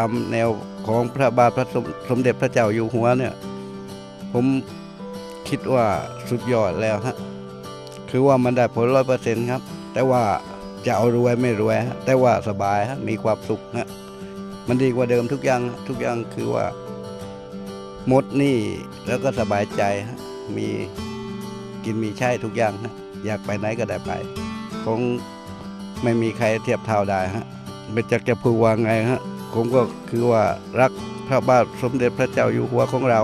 ามแนวของพระบาทพระสมสมเด็จพระเจ้าอยู่หัวเนี่ย ผมคิดว่าสุดยอดแล้วฮะคือว่ามันได้ผลร้อยเปอร์เซ็นต์ครับ แต่ว่าจะเอารวยไม่รวยฮะแต่ว่าสบายฮะมีความสุขฮะมันดีกว่าเดิมทุกอย่างทุกอย่างคือว่าหมดหนี่แล้วก็สบายใจฮะมีกินมีใช้ทุกอย่างฮะอยากไปไหนก็ได้ไป คงไม่มีใครเทียบเท่าได้ฮะไม่จักจะพูดว่าไงฮะ ผมก็คือว่ารักพระบาทสมเด็จพระเจ้าอยู่หัวของเรา